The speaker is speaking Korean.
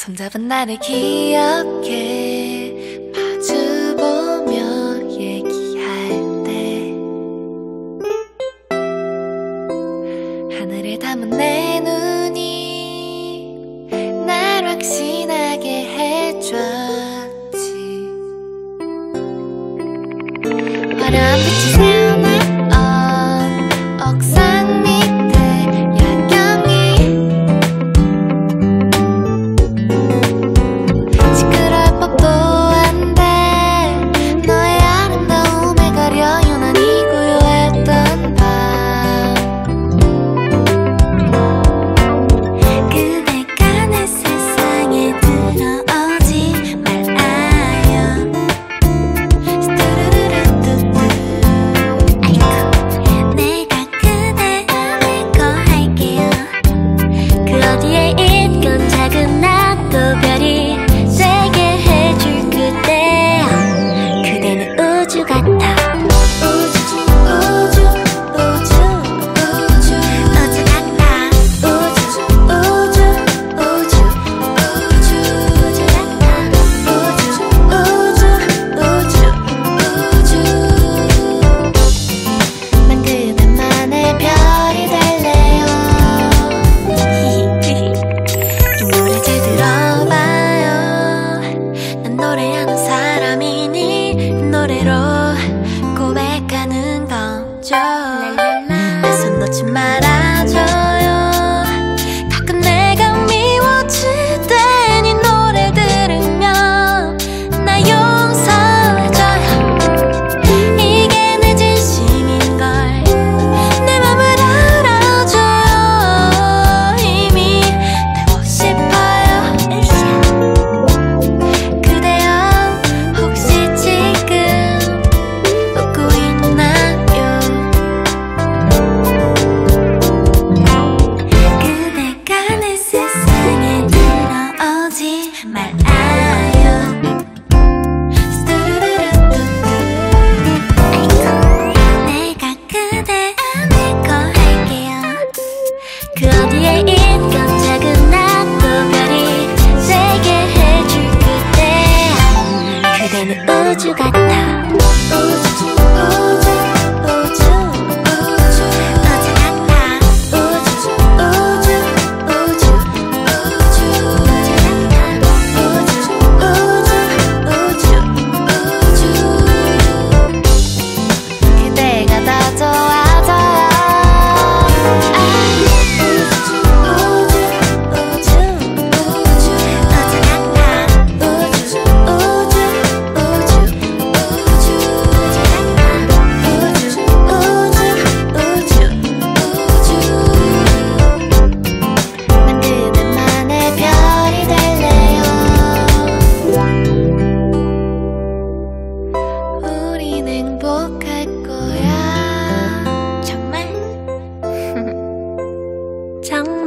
손잡은 나를 기억해. 마주보며 얘기할 때. 하늘을 담은 내 눈이 날 확신하게 해줬지. 화려한 빛이 노래하는 사람이니 노래로 고백하는 건 좋아 내 손 놓지 마라. my 长